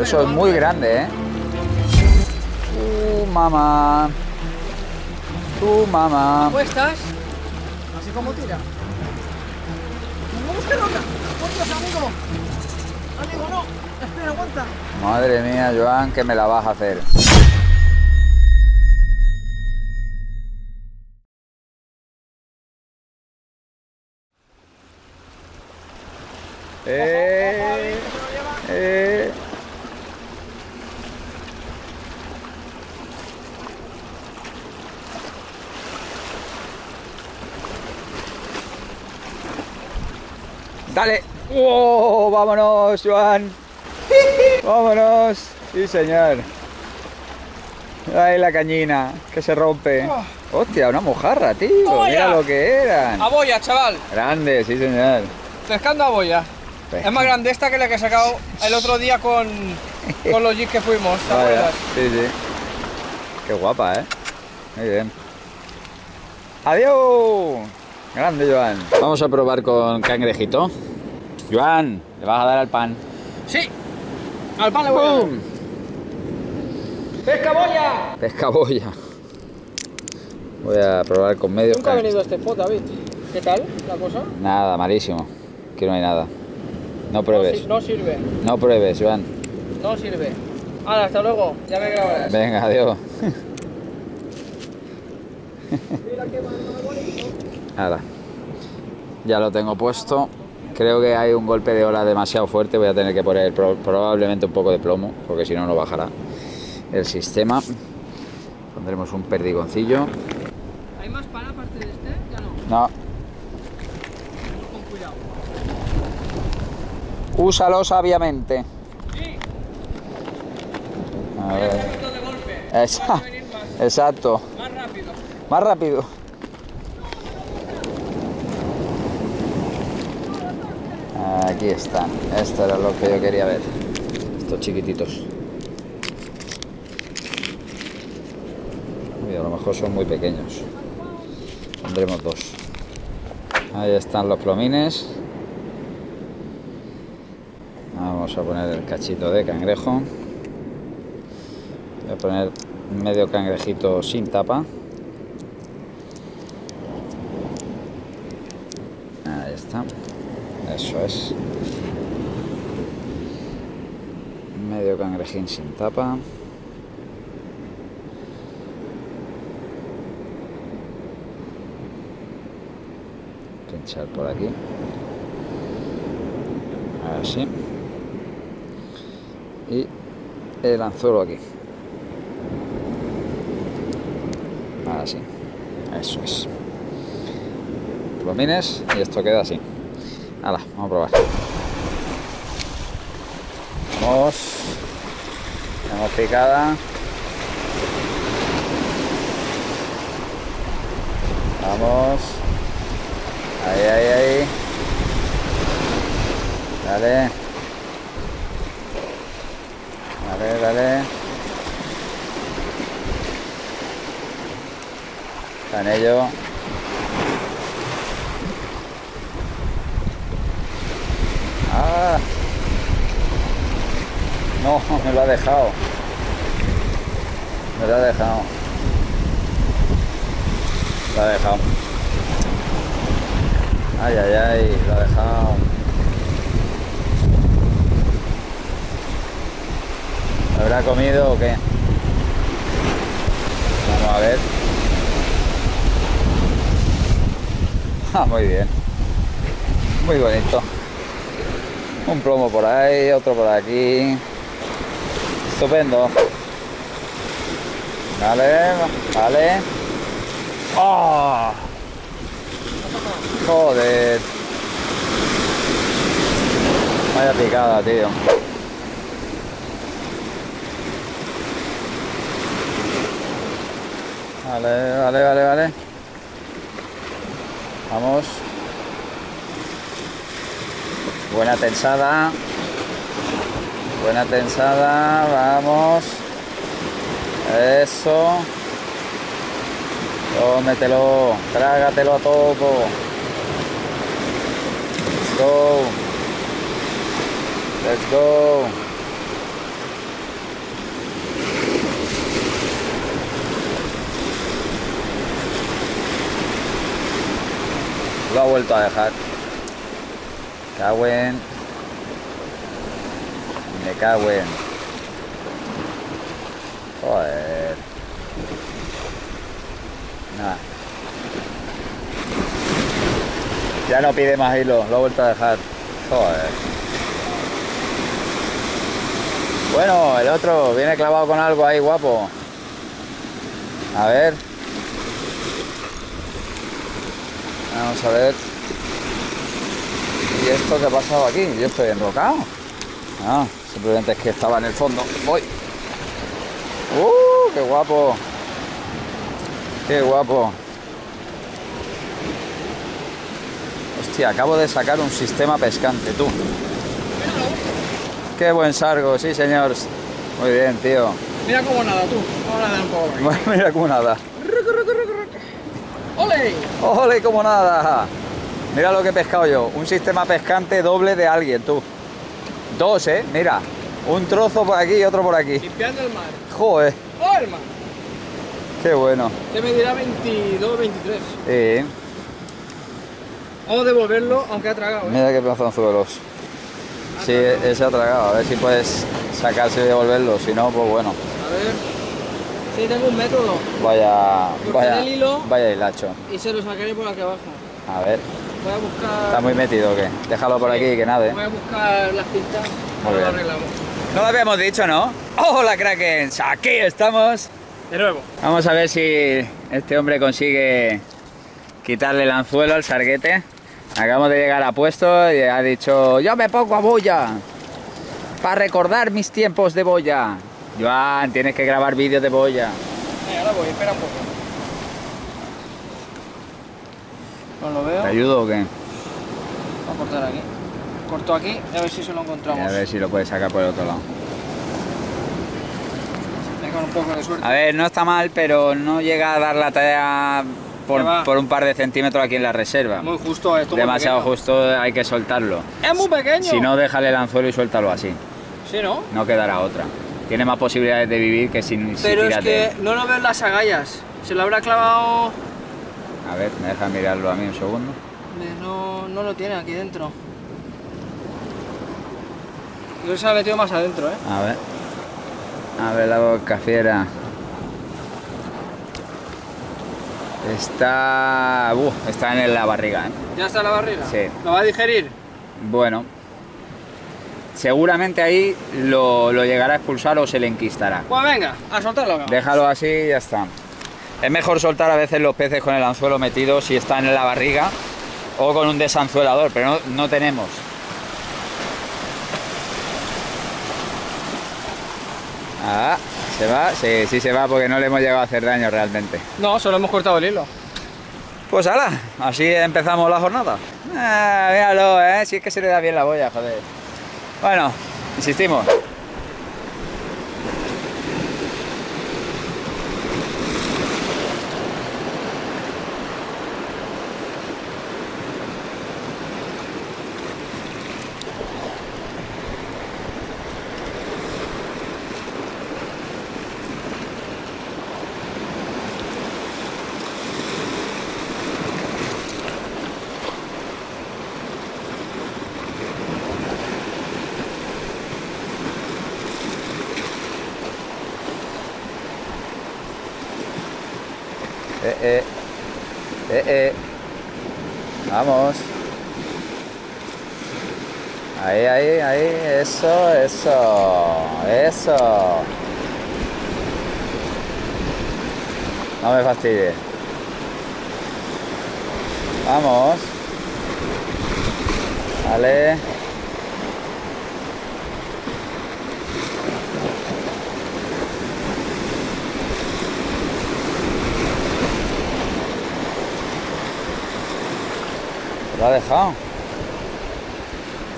Eso es muy grande, ¿eh? Uh, mamá. Tu mamá. ¿Cómo estás? Así como tira. ¡Vamos que Dios, amigo! Amigo, no. Espera, aguanta. Madre mía, Joan, que me la vas a hacer. Eh, eh. Dale. ¡Oh! ¡Vámonos, Joan! ¡Vámonos! Sí, señor. Ahí la cañina, que se rompe. Hostia, una mojarra, tío. ¡Toma Mira lo que eran. A boya, chaval. Grande, sí, señor. Pescando a boya. Pesca- Es más grande esta que la que he sacado el otro día con, con los jeeps que fuimos, ¿te Vaya, acuerdas? Sí, sí. Qué guapa, ¿eh? Muy bien. ¡Adiós! Grande, Joan. Vamos a probar con cangrejito. Joan, le vas a dar al pan. Sí. Al pan le voy a dar. ¡Pum! ¡Pesca boya! Pescaboya. Voy a probar con medio Nunca ha can- venido a este spot, David. ¿Qué tal la cosa? Nada, malísimo. Que no hay nada. No No, pruebes. si- no sirve. No pruebes, Joan. No sirve. Hala, hasta luego. Ya me grabarás. Venga, adiós. Mira qué. Ahora. Ya lo tengo puesto. Creo que hay un golpe de ola demasiado fuerte. Voy a tener que poner pro- probablemente un poco de plomo, porque si no, no bajará el sistema. Pondremos un perdigoncillo. ¿Hay más pan aparte de este? Ya no. No, con cuidado. úsalo sabiamente. Sí. A ver. de golpe. Exacto. más rápido. Más rápido. Aquí están. Esto era lo que yo quería ver. Estos chiquititos. Uy, a lo mejor son muy pequeños. Pondremos dos. Ahí están los plomines. Vamos a poner el cachito de cangrejo. Voy a poner medio cangrejito sin tapa. Ahí está. Eso es. Cangrejín sin tapa. Pinchar por aquí. Así. Y el anzuelo aquí. Así. Eso es. Plomines y esto queda así. Hala, vamos a probar. Vamos. Tenemos picada. Vamos. Ahí, ahí, ahí. Dale. Dale, dale. Ello. Ah. No, me lo ha dejado. Me lo ha dejado. Lo ha dejado. Ay, ay, ay, lo ha dejado. ¿Lo habrá comido o qué? Vamos a ver. Ah, muy bien. Muy bonito. Un plomo por ahí, otro por aquí. Estupendo. Vale, vale. ¡Oh! Joder. Vaya picada, tío. Vale, vale, vale, vale. Vamos. Buena tensada. Buena tensada, vamos. Eso. Tómetelo, trágatelo a todo. Let's go. Let's go. Lo ha vuelto a dejar. Cagüen cago en... Joder. Nada. Ya no pide más hilo, lo he vuelto a dejar. Joder. Bueno, el otro viene clavado con algo ahí guapo. A ver. Vamos a ver. ¿Y esto qué ha pasado aquí? Yo estoy enrocado. Ah, simplemente es que estaba en el fondo. Voy. ¡Uh! ¡Qué guapo! ¡Qué guapo! Hostia, acabo de sacar un sistema pescante, tú. Qué buen sargo, sí señor. Muy bien, tío. Mira cómo nada tú. Vamos a nadar un poco. Mira cómo nada. ¡Ole! ¡Ole como nada! Mira lo que he pescado yo. Un sistema pescante doble de alguien, tú. Dos, ¿eh? Mira. Un trozo por aquí y otro por aquí. Limpiando el mar. Joder, ¡Oh, hermano! qué bueno. Te medirá 22, 23. Sí, Vamos a devolverlo, aunque ha tragado, ¿eh? mira qué pedazonzuelos. Sí, ese ha tragado. A ver si puedes sacarse y devolverlo. Si no, pues bueno. A ver. Sí, tengo un método. Vaya, vaya, el hilo. vaya hilacho. Y se lo sacaré por aquí abajo. A ver, Voy a buscar. está muy metido o qué. Déjalo por aquí que nade. Voy a buscar las pintas. Muy bien. lo. No lo habíamos dicho, ¿no? ¡Hola, Krakens! Aquí estamos. De nuevo. Vamos a ver si este hombre consigue quitarle el anzuelo al sarguete. Acabamos de llegar a puesto y ha dicho, yo me pongo a boya para recordar mis tiempos de boya. Joan, tienes que grabar vídeos de boya. Eh, ahora voy, espera un poco. No lo veo. ¿Te ayudo o qué? Voy a cortar aquí. Corto aquí y a ver si se lo encontramos. A ver si lo puedes sacar por el otro lado. Con un poco de suerte. A ver, no está mal, pero no llega a dar la talla ¿Qué va? por, por un par de centímetros aquí en la reserva. Muy justo esto. muy Demasiado pequeño. justo, hay que soltarlo. Es muy pequeño. Si no, déjale el anzuelo y suéltalo así. Sí, ¿no? No quedará otra. Tiene más posibilidades de vivir que sin si Pero es que no lo veo en las agallas. Se lo habrá clavado. A ver, me deja mirarlo a mí un segundo. No, no lo tiene aquí dentro. Yo se ha metido más adentro, ¿eh? A ver. A ver la boca fiera. Está. Uh, está en la barriga, ¿eh? ¿Ya está la barriga? Sí. ¿Lo va a digerir? Bueno. Seguramente ahí lo, lo llegará a expulsar o se le enquistará. Pues venga, a soltarlo. Déjalo así y ya está. Es mejor soltar a veces los peces con el anzuelo metido si están en la barriga o con un desanzuelador, pero no, no tenemos. Ah, ¿se va? Sí, sí se va porque no le hemos llegado a hacer daño realmente. No, solo hemos cortado el hilo. Pues ala, así empezamos la jornada. Ah, míralo, ¿eh? Si es que se le da bien la boya, joder. Bueno, insistimos. Eh, eh. Eh, eh. Vamos. Ahí, ahí, ahí. Eso, eso. Eso. No me fastidies. Vamos. Vale. Lo ha dejado.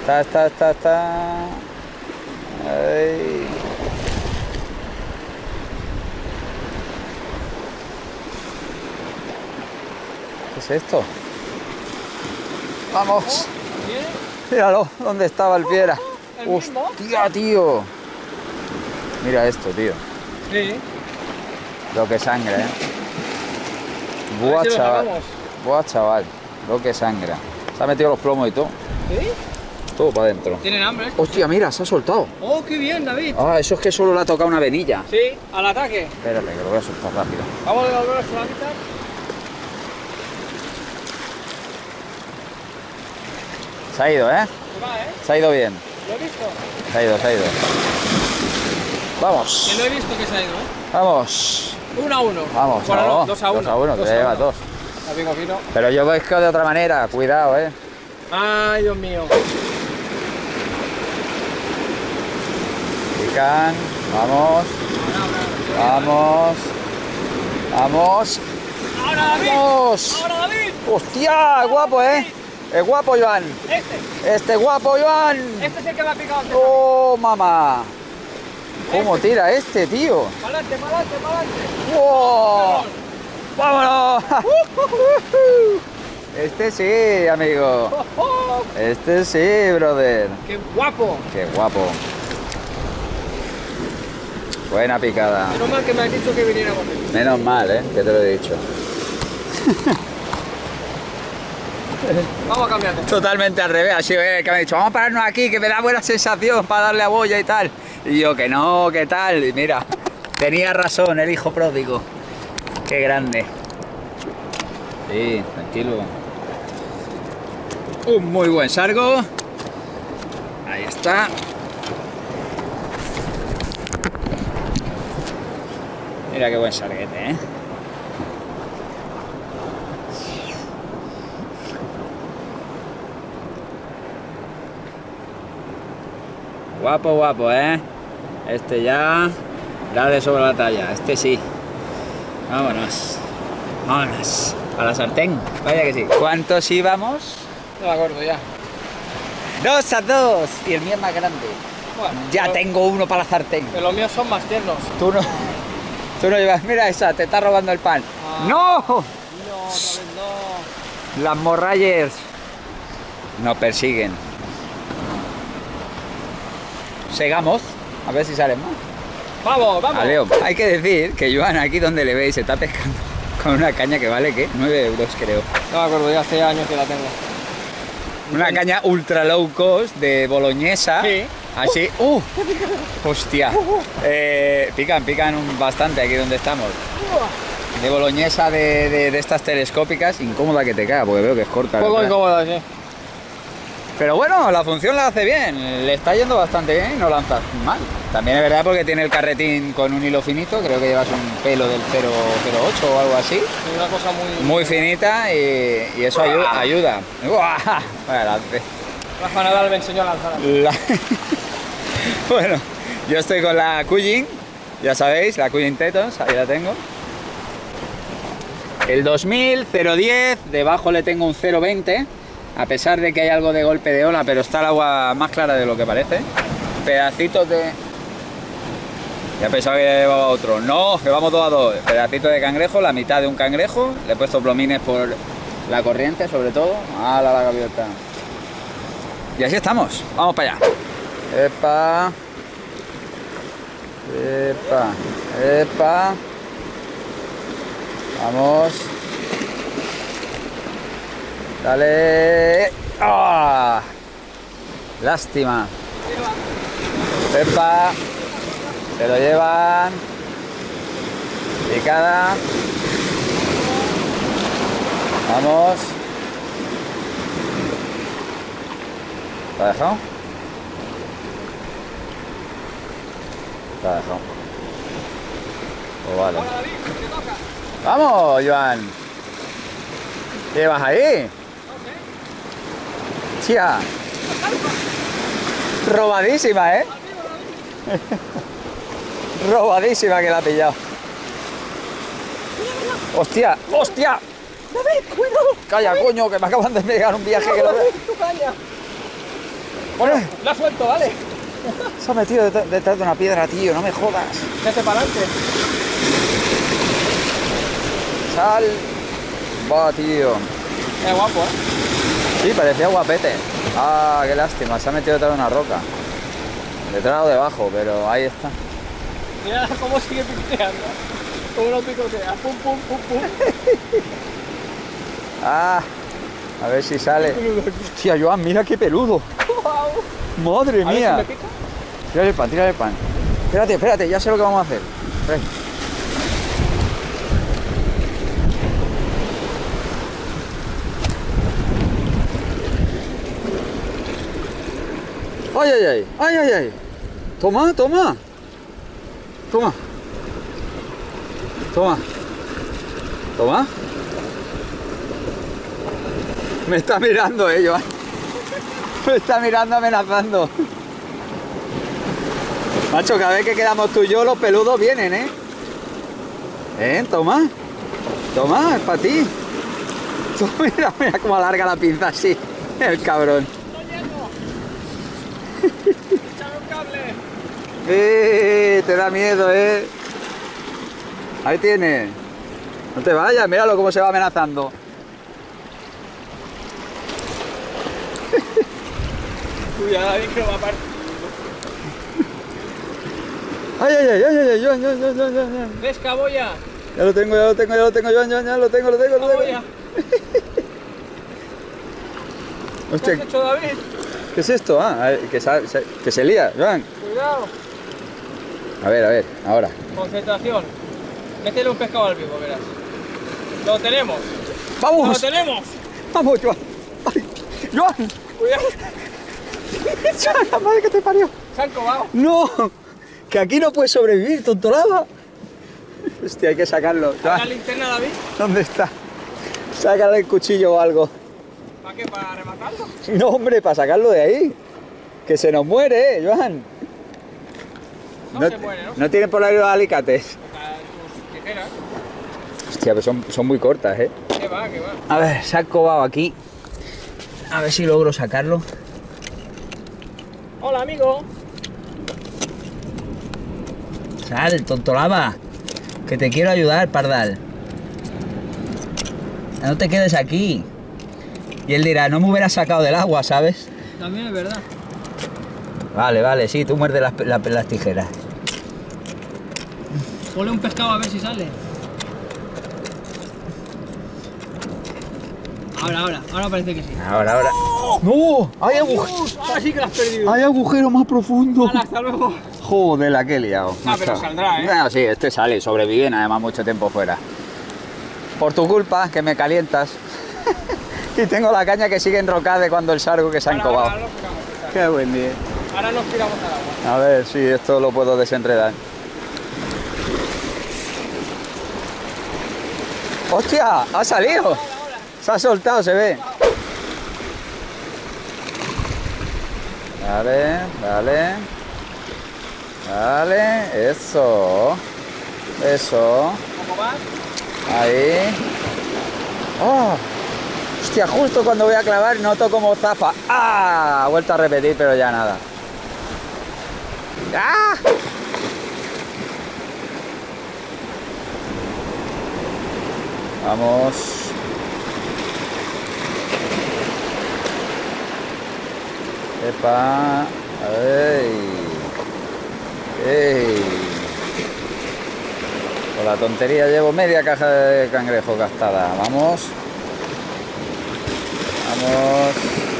Está, está, está, está. Ay. ¿Qué es esto? Vamos. Míralo, ¿dónde estaba el mismo? Hostia, tío. Mira esto, tío. Sí. Lo que sangre, ¿eh? Buah, chaval. Buah, chaval. Lo que sangra. Se ha metido los plomos y todo. ¿Sí? Todo para adentro. Tienen hambre. Hostia, mira, se ha soltado. Oh, qué bien, David. Ah, eso es que solo le ha tocado una venilla. Sí, al ataque. Espérate, que lo voy a soltar rápido. Vamos a devolver el flamita. Se ha ido, ¿eh? Se va, ¿eh? Se ha ido bien. Lo he visto. Se ha ido, se ha ido. Que Vamos. lo he visto que se ha ido, ¿eh? Vamos. Uno a uno. Vamos. Bueno, no, no, dos a uno. Dos a uno, que ya lleva dos. Amigo fino. Pero yo pesco de otra manera, cuidado, ¿eh? Ay, Dios mío. Pican. Vamos. Vamos. Vamos. Ahora, David. Vamos. Ahora, David. Hostia, es guapo, ¿eh? Es guapo, Joan. Este. Este guapo, Joan. Este es el que me ha picado antes. Oh, mamá. ¿Cómo tira este, tío? Para adelante, para adelante, para adelante. ¡Wow! ¡Vámonos! Este sí, amigo. Este sí, brother. ¡Qué guapo! Qué guapo. Buena picada. Menos mal que me has dicho que viniéramos. Menos mal, ¿eh? Que te lo he dicho. Vamos a cambiar. Totalmente al revés. Así eh, que me ha dicho, vamos a pararnos aquí, que me da buena sensación para darle a boya y tal. Y yo, que no, que tal. Y mira, tenía razón el hijo pródigo. Qué grande. Sí, tranquilo. Un muy buen sargo. Ahí está. Mira qué buen sarguete, ¿eh? Guapo, guapo, ¿eh? Este ya, dale sobre la talla, este sí. Vámonos, vámonos. A la sartén, vaya que sí. ¿Cuántos íbamos? No me acuerdo ya. Dos a dos. Y el mío es más grande. Bueno, Ya tengo uno para la sartén. Pero los míos son más tiernos. Tú no, tú no llevas, mira esa, te está robando el pan. Ah. ¡No! No, otra vez no. Las morrayers nos persiguen. Segamos, a ver si salen más. Vamos, vamos. A Leo, hay que decir que Joan aquí donde le veis está pescando con una caña que vale, ¿qué? 9 euros creo. No me acuerdo, ya hace años que la tengo. Una caña ultra low cost de boloñesa. Sí. Así, ¡uh! Hostia. Eh, pican, pican bastante aquí donde estamos. De boloñesa de, de- de estas telescópicas, incómoda que te caga, porque veo que es corta. Un poco ¿verdad? incómodo, sí. Pero bueno, la función la hace bien, le está yendo bastante bien y no lanza mal. También es verdad porque tiene el carretín con un hilo finito, creo que llevas un pelo del 008 o algo así. Es una cosa muy... Muy finita y, y eso ayuda. Vaya lance. Rafa Nadal me enseñó a lanzar. La- bueno, yo estoy con la Cuying, ya sabéis, la Cuying Tetons, ahí la tengo. El 2000, 010, debajo le tengo un 020, a pesar de que hay algo de golpe de ola, pero está el agua más clara de lo que parece. Pedacitos de... Ya pensaba que llevaba otro. No, que vamos dos a dos. Pedacito de cangrejo, la mitad de un cangrejo. Le he puesto plomines por la corriente, sobre todo. ¡Ah, la, la gaviota! Y así estamos. Vamos para allá. Epa. Epa. Epa. Vamos. Dale. ¡Ah! Lástima. Epa. Se lo llevan. Picada. Vamos. ¿Te ha dejado? Dejado. Pues vale. ¡Vamos, Joan! ¿Qué llevas ahí? Tía. Robadísima, ¿eh? Robadísima que la ha pillado. ¡Hostia! ¡Hostia! David, cuidado. Calla, coño, que me acaban de pegar un viaje que lo veo. tu caña. Bueno, la suelto, ¿vale? Se ha metido det- detrás de una piedra, tío, no me jodas. Vete para adelante. Sal. Va, tío. Es guapo, ¿eh? Sí, parecía guapete. Ah, qué lástima, se ha metido detrás de una roca. Detrás o debajo, pero ahí está. Mira cómo sigue picoteando. Cómo lo picotea. Pum, pum, pum, pum. Ah, A ver si sale. Hostia, Joan, mira qué peludo. Madre si mía. pica. Tírale el pan, tírale el pan. Espérate, espérate, ya sé lo que vamos a hacer. Ven. Ay, ay, ay, ay, ay, ay. Toma, toma. Toma. Toma. Toma. Me está mirando, eh. Me está mirando amenazando. Macho, cada vez que quedamos tú y yo, los peludos vienen, ¿eh? ¿Eh? Toma. Toma, es para ti. Mira, mira cómo alarga la pinza así. El cabrón. ¡Eh! Te da miedo, ¿eh? Ahí tienes. No te vayas, míralo cómo se va amenazando. Que va a partir. ¡Ay, ay, ay, ay, ay, ay, Joan, Joan, Joan, Joan, Joan, Joan! ¿Ves, caboya? Ya lo tengo, ya lo tengo, ya lo tengo, Joan, Joan, ya lo tengo, lo tengo, lo Caboya. tengo. ¿Qué has hecho, David? ¿qué es esto? Ah, que, se, que se lía, Joan. Cuidado. A ver, a ver, ahora. Concentración. Métele un pescado al vivo, verás. Lo tenemos. Lo ¡Vamos! tenemos. ¡Vamos, Joan! ¡Ay! ¡Joan! Cuidado. ¡Joan, la madre que te parió! Se han cobado. ¡No! Que aquí no puedes sobrevivir, tontolaba. Hostia, hay que sacarlo. ¿La Joan, linterna, David? ¿Dónde está? Sácale el cuchillo o algo. ¿Para qué? ¿Para rematarlo? No, hombre, para sacarlo de ahí. Que se nos muere, ¿eh, Joan? No, se muere, ¿no? no tiene por ahí los alicates. Para tus tijeras. Hostia, pero son, son muy cortas, ¿eh? ¿Qué va? ¿Qué va? A ver, se ha cobado aquí. A ver si logro sacarlo. Hola, amigo. Sal, tontolaba. Que te quiero ayudar, pardal. No te quedes aquí. Y él dirá, no me hubieras sacado del agua, ¿sabes? También es verdad. Vale, vale, sí, tú muerdes las, la- las tijeras. Ponle un pescado a ver si sale. Ahora, ahora, ahora parece que sí. Ahora, ahora. ¡No! ¡Hay agujero! Ahora sí que lo has perdido. ¡Hay agujero más profundo! Hala, hasta luego. Joder, la que he liado. Ah, pero saldrá, ¿eh? No, sí, este sale, sobreviven además mucho tiempo fuera. Por tu culpa, que me calientas. y tengo la caña que sigue enrocada de cuando el sargo que se ha encobado. Qué buen día. ahora nos tiramos al agua. A ver si esto lo puedo desenredar. ¡Hostia! ¡Ha salido! Se ha soltado, se ve. Vale, vale. Vale, eso. Eso. Ahí. ¡Oh! Hostia, justo cuando voy a clavar noto como zafa. ¡Ah! Vuelto a repetir, pero ya nada. ¡Ah! Vamos. Epa. ¡Ey! ¡Ey! Con la tontería llevo media caja de cangrejo gastada. Vamos. Vamos.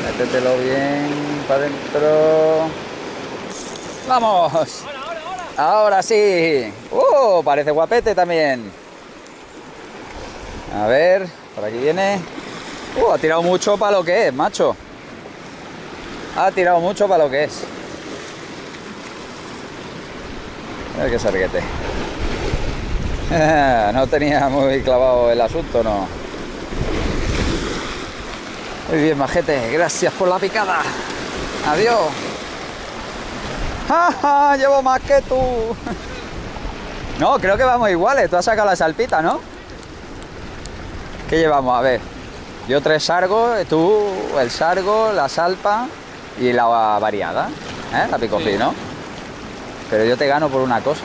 Métetelo bien para adentro. ¡Vamos! Ahora, ahora, ahora. Ahora sí. ¡Uh! Parece guapete también. A ver, por aquí viene. ¡Uh! Ha tirado mucho para lo que es, macho. Ha tirado mucho para lo que es. A ver qué sarguete. No tenía muy clavado el asunto, ¿no? Muy bien, majete. Gracias por la picada. Adiós. ¡Ja, ja! Llevo más que tú. No, creo que vamos iguales. Tú has sacado la salpita, ¿no? ¿Qué llevamos? A ver. Yo tres sargos, tú el sargo, la salpa y la variada. ¿Eh? La pico Sí. fino. Pero yo te gano por una cosa.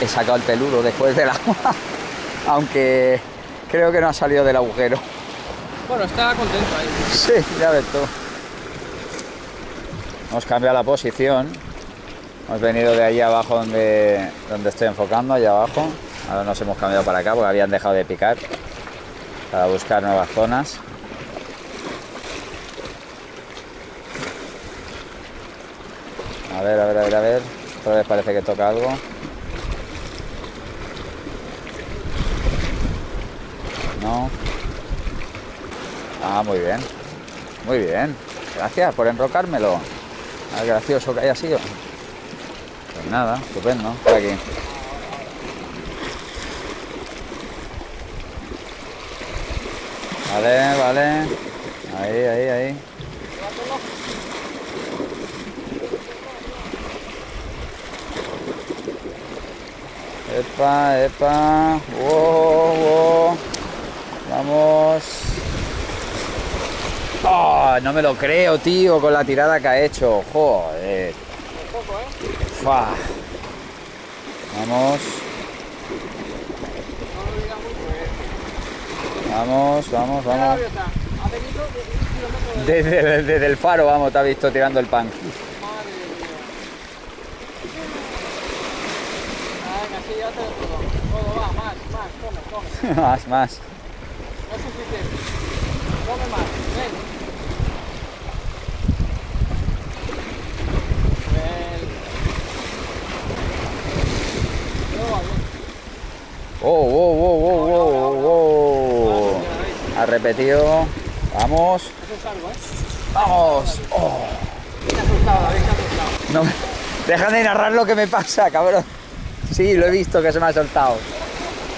He sacado el peludo después del agua. Aunque creo que no ha salido del agujero. Bueno, está contento ahí. Sí, ya ves tú. Hemos cambiado la posición. Hemos venido de allí abajo donde, donde estoy enfocando, allá abajo. Ahora nos hemos cambiado para acá porque habían dejado de picar. para buscar nuevas zonas. A ver, a ver, a ver, a ver. Otra vez parece que toca algo. No. Ah, muy bien. Muy bien. Gracias por enrocármelo. Ah, gracioso que haya sido. Pues nada, estupendo. Por aquí. Vale, vale. Ahí, ahí, ahí. Epa, epa. Wow, wow. Vamos. Oh, no me lo creo, tío, con la tirada que ha hecho. Joder. Fua. Vamos. Vamos, vamos, vamos. Desde, desde el faro, vamos, te ha visto tirando el pan. más, más. No es suficiente. Come más. Ven. Bien. Oh, oh, oh, oh, oh, oh. Ha repetido. Vamos. Algo, ¿eh? Vamos. Oh. Asustado, David. No. Deja de narrar lo que me pasa, cabrón. Sí, lo he visto que se me ha soltado.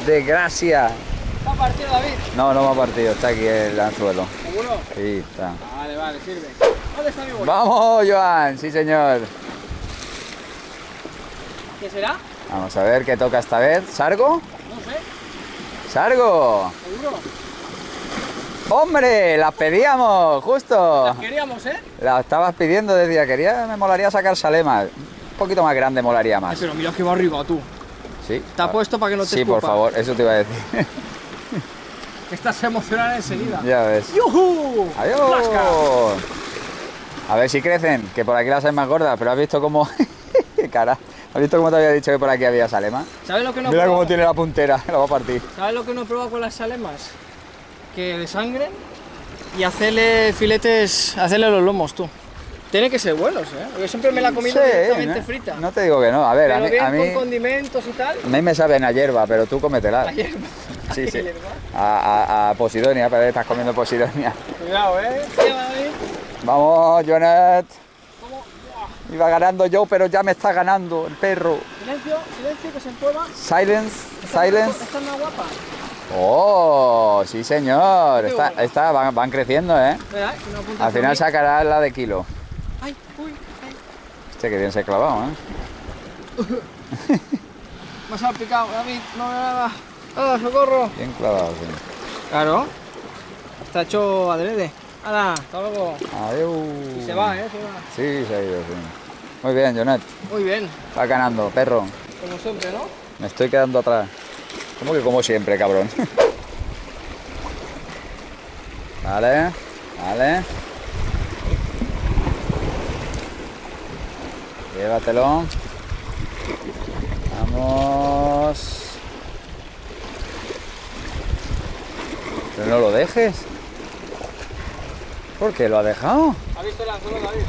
Desgracia. ¿Está partido, David? No, no me ha partido, está aquí el anzuelo. ¿Seguro? Sí, está. Vale, vale, sirve. ¿Dónde está mi bolsa? Vamos, Joan, sí señor. ¿Qué será? Vamos a ver qué toca esta vez. ¿Sargo? No sé. ¡Sargo! ¿Seguro? ¡Hombre! ¡Las pedíamos! ¡Justo! Las queríamos, ¿eh? La estabas pidiendo, decía, quería, me molaría sacar Salema. Un poquito más grande molaría más. Pero mira que va arriba, tú. Sí. Está puesto para que no te Sí, por favor, eso te iba a decir. Estás emocionada enseguida. ya ves. ¡Yujú! ¡Adiós! ¡Plasca! A ver si crecen, que por aquí las hay más gordas, pero has visto cómo. ¡Qué cara! ¿Has visto cómo te había dicho que por aquí había Salema? ¿Sabes lo que no Mira cómo tiene la puntera, la va a partir. ¿Sabes lo que no he probado con las salemas? Que desangren y hacerle filetes, hacerle los lomos, tú. Tienen que ser buenos, ¿eh? Yo siempre me la he comido Sí, directamente no, frita. No te digo que no. A ver, Pero a mí, bien a, mí, con condimentos y tal. a mí me saben a hierba, pero tú cómetela. La hierba. Sí, sí. A, a, a Posidonia, pero estás comiendo Posidonia. Cuidado, ¿eh? Vamos, Jonet. Iba ganando yo, pero ya me está ganando el perro. Silencio, silencio, que se emprueba. Silence, silence. Esta es una guapa. Oh, sí señor. Está, está, van, van creciendo, ¿eh? Al final sacará la de kilo. Ay, uy, ay. Este que bien se ha clavado, ¿eh? Me ha salpicado, David. No me nada. ¡Ah, socorro! Bien clavado, sí. Claro. Está hecho adrede. ¡Hala! Hasta luego. Adiós. Y se va, ¿eh? Se va. Sí, se ha ido, sí. Muy bien, Jonet. Muy bien. Va ganando, perro. Como siempre, ¿no? Me estoy quedando atrás. ¿Cómo que como siempre, cabrón? vale, vale. Llévatelo. Vamos. Pero no lo dejes. ¿Por qué lo ha dejado? ¿Ha visto el anzuelo, David?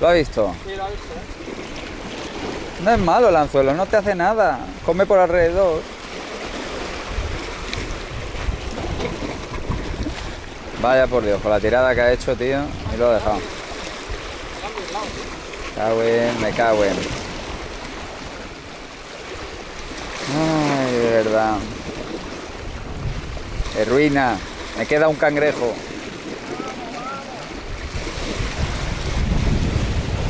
¿Lo ha visto? Sí, lo ha visto, ¿eh? No es malo el anzuelo, no te hace nada. Come por alrededor. Vaya por Dios, con la tirada que ha hecho, tío, y lo ha dejado. Lado. Cago en, me cago en. Ay, de verdad. Me ruina. Me queda un cangrejo.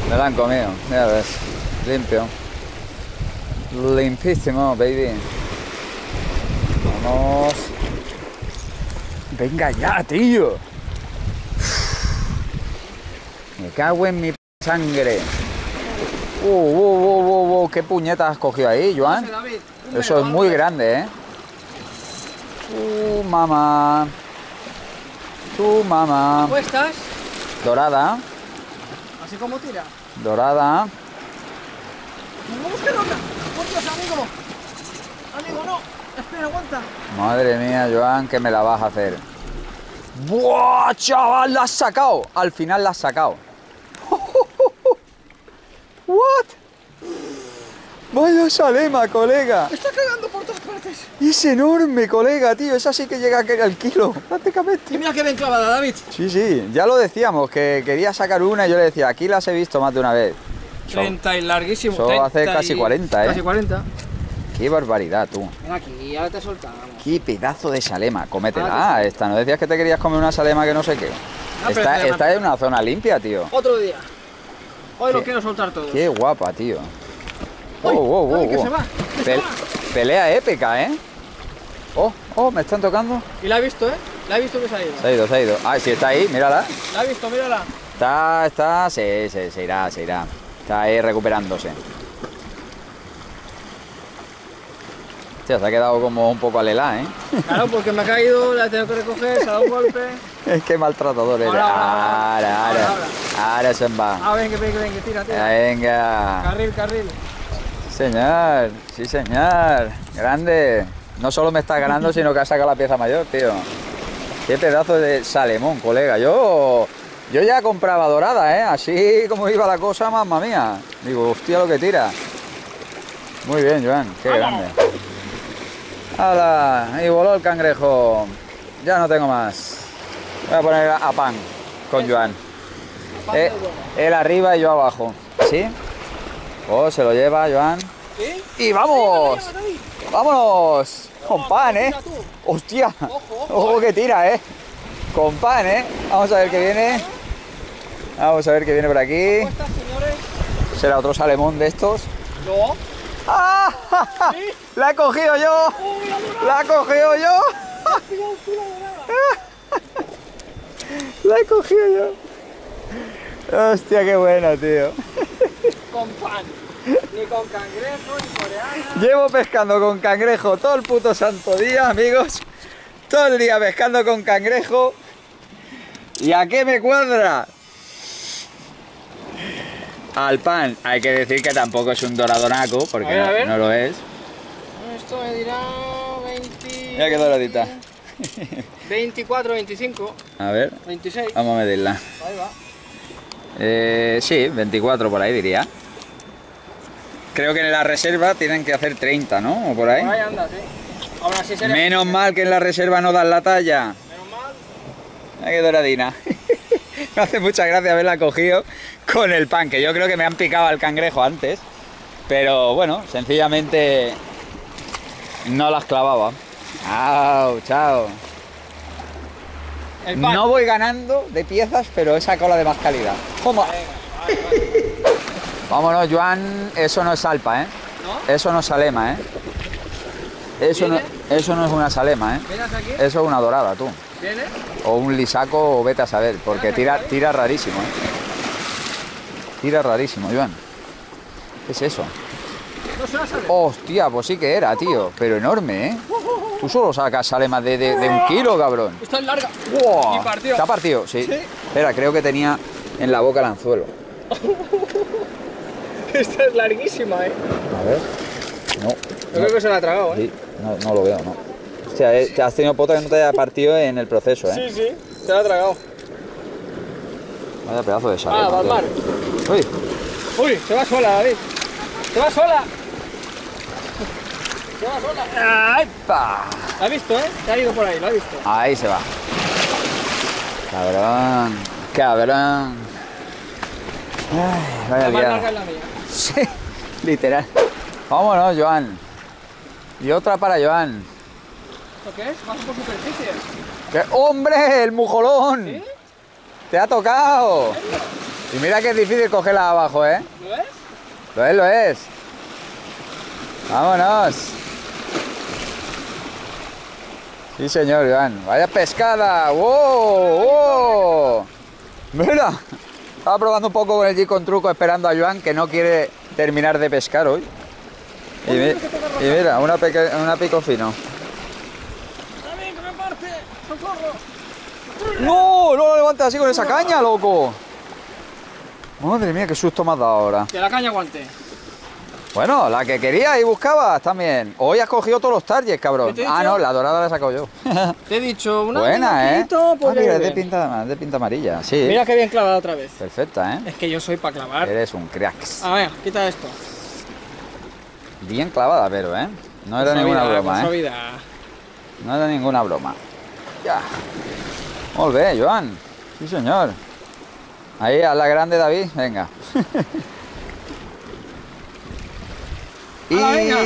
Me lo han comido, ya ves. Limpio. Limpísimo, baby. Vamos. Venga ya, tío. Me cago en mi sangre. Uh, uh, uh, uh, ¿Qué puñetas has cogido ahí, Joan? No Eso es muy grande, ¿eh? Uh, mamá. Tu mamá. Apuestas, Dorada, así como tira. dorada. ¡Vamos que nota! ¡Por Dios, amigo! ¡Amigo, no! Espera, aguanta. Madre mía, Joan, que me la vas a hacer. ¡Buah, chaval! ¡La has sacado! Al final la has sacado. ¿What? Vaya salema, colega. Está cagando por todas partes. Es enorme, colega, tío. Esa sí que llega al kilo, prácticamente. Y mira que bien clavada, David. Sí, sí, ya lo decíamos, que quería sacar una y yo le decía, aquí las he visto más de una vez. Son- 30 y larguísimo. Eso hace 30 casi y- 40, ¿eh? Casi 40. Qué barbaridad, tú. Ven aquí, ahora te soltamos. Qué pedazo de salema. Cómetela Ah, que esta. ¿No decías que te querías comer una salema que no sé qué? Pero Esta, es una zona limpia, tío. Otro día. Hoy ¿Qué? lo quiero soltar todo. Qué guapa, tío. Oh, oh, oh, que oh. se va, que se Pel- va. pelea épica, ¿eh? Oh, oh, me están tocando. Y la he visto, ¿eh? La he visto que se ha ido. Se ha ido, se ha ido. Ah, sí, está ahí, mírala. La he visto, mírala. Está, está, sí, sí, se irá, se irá. Está ahí recuperándose. Hostia, se ha quedado como un poco alela, ¿eh? Claro, porque me ha caído, la he tenido que recoger, se ha dado un golpe. Es que maltratador eres. Ahora, Ahora, ahora, ahora. Ahora se va. Ah, ven, que ven, que ven, que tira, tira. Venga. Carril, carril. Señor, sí señor. Grande. No solo me está ganando, sino que ha sacado la pieza mayor, tío. Qué pedazo de salemón, colega. Yo, yo ya compraba dorada, ¿eh? Así como iba la cosa, mamma mía. Digo, hostia lo que tira. Muy bien, Joan. Qué grande. ¡Hala! Y voló el cangrejo. Ya no tengo más. Voy a poner a pan con Joan. Eh, él arriba y yo abajo. ¿Sí? Oh, se lo lleva Joan. ¿Sí? ¡Y vamos! ¡Vámonos! Con pan, ¿eh? ¡Hostia! Ojo, que tira, ¿eh? Con pan, ¿eh? Vamos a ver qué viene. Vamos a ver qué viene por aquí. ¿Será otro salemón de estos? No. ¡Ah! ¿Sí? ¡La he cogido yo! La dorada. ¡La he cogido yo! ¡La he cogido yo! ¡Hostia, qué buena, tío! Con pan. Ni con cangrejo, ni coreana. Llevo pescando con cangrejo todo el puto santo día, amigos. Todo el día pescando con cangrejo. ¿Y a qué me cuadra? Al pan. Hay que decir que tampoco es un doradonaco, porque ver, no, no lo es. Esto me dirá 20. Mira qué doradita. 24, 25, A ver, 26. vamos a medirla. Ahí va. Eh, sí, 24 por ahí diría. Creo que en la reserva tienen que hacer 30, ¿no? O por ahí. Por ahí anda, sí. Ahora sí. Menos mal que en la reserva no dan la talla. Menos mal. Mira qué doradina. me hace mucha gracia haberla cogido con el pan, que yo creo que me han picado al cangrejo antes. Pero bueno, sencillamente no las clavaba. ¡Au! ¡Chao! El pan. No voy ganando de piezas, pero he sacado la de más calidad. ¡Toma! Venga, vale, vale. Vámonos, Joan. Eso no es salpa, ¿eh? ¿No? Eso no es salema, ¿eh? Eso no. Eso no es una salema, ¿eh? ¿Vienes aquí? Eso es una dorada, tú. ¿Viene? O un lisaco o vete a saber, porque tira, tira rarísimo, ¿eh? Tira rarísimo. ¿Qué es eso? No se la sale. Hostia, pues sí que era, tío. Pero enorme, ¿eh? Tú solo sacas salemas de, de- de un kilo, cabrón. Esta es larga. ¡Wow! Y partió. ¿Te ha partido? Sí. Sí. Espera, creo que tenía en la boca el anzuelo. Esta es larguísima, eh. A ver. No. Yo creo que se la ha tragado, eh. Sí, no, no lo veo, no. Hostia, eh, te has tenido pota que no te haya partido en el proceso, ¿eh? Sí, sí. Se la ha tragado. Vaya pedazo de salema. Ah, va al mar. Uy, Uy, se va sola, David. Se va sola. Se va sola. ¡Ay! pa. ¿La has visto, eh? Se ha ido por ahí, lo ha visto. Ahí se va. Cabrón, cabrón. Ay, vaya la mía. Sí, literal. Vámonos, Joan. Y otra para Joan. ¿Esto qué es? Vas por superficie. ¡Qué- ¡Hombre, el mujolón! ¿Sí? ¡Te ha tocado! Y mira que es difícil cogerla abajo, ¿eh? ¿Lo ves? Lo es, lo es. Vámonos. Sí, señor, Iván. Vaya pescada. ¡Wow! ¡Wow! Mira. Estaba probando un poco con el G con truco esperando a Joan que no quiere terminar de pescar hoy. Y, mi- y mira, una, peque- una pico fino. ¡David, que me parte! ¡Socorro! ¡No! ¡No lo levantes así con esa caña, loco! Madre mía, qué susto me has dado ahora. Que la caña aguante. Bueno, la que quería y buscabas también. Hoy has cogido todos los targets, cabrón. ¿Qué te he Ah, no, la dorada la he sacado yo. Te he dicho una Buena, ¿eh? Ah, mira, es de pinta, de pinta amarilla, sí. Mira qué bien clavada otra vez. Perfecta, ¿eh? Es que yo soy para clavar. Eres un cracks. A ver, quita esto. Bien clavada, pero, ¿eh? No era ninguna broma, ¿eh? No era ninguna broma. Ya. Molt bé, Joan. Sí, señor. Ahí, a la grande, David. Venga. y... Venga.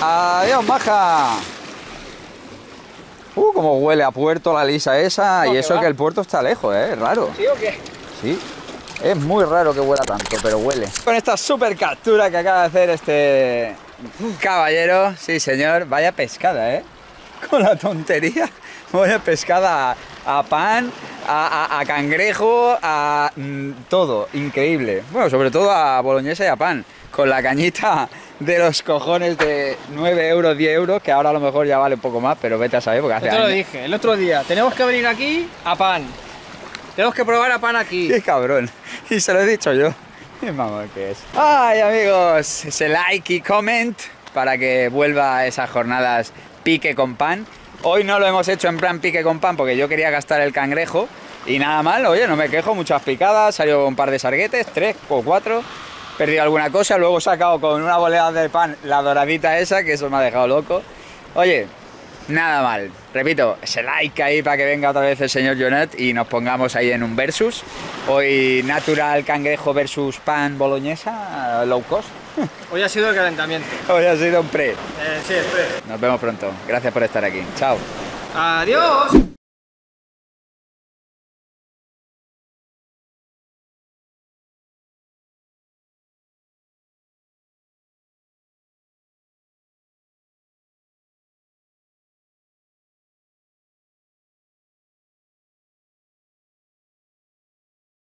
Adiós, maja. Uh, como huele a puerto la lisa esa. Y que eso va. que el puerto está lejos, ¿eh? Es raro. ¿Sí o qué? Sí. Es muy raro que huela tanto, pero huele. Con esta super captura que acaba de hacer este caballero, sí señor, vaya pescada, ¿eh? Con la tontería, vaya pescada a, a pan, a, a- a cangrejo, a mm, todo, increíble. Bueno, sobre todo a boloñesa y a pan, con la cañita de los cojones de 9 euros, 10 euros, que ahora a lo mejor ya vale un poco más, pero vete a saber porque hace Yo te lo años. dije el otro día. Tenemos que venir aquí a pan. Tenemos que probar a pan aquí. Qué cabrón. Y se lo he dicho yo. Qué mamón que es. Ay, amigos, ese like y comment para que vuelva a esas jornadas pique con pan. Hoy no lo hemos hecho en plan pique con pan porque yo quería gastar el cangrejo y nada mal, oye, no me quejo, muchas picadas, salió un par de sarguetes, tres o cuatro. Perdido alguna cosa, luego he sacado con una bolea de pan la doradita esa, que eso me ha dejado loco. Oye, Nada mal. Repito, ese like ahí para que venga otra vez el señor Jonet y nos pongamos ahí en un versus. Hoy natural cangrejo versus pan boloñesa, low cost. Hoy ha sido el calentamiento. Hoy ha sido un pre. Eh, sí, espera. Nos vemos pronto. Gracias por estar aquí. Chao. Adiós.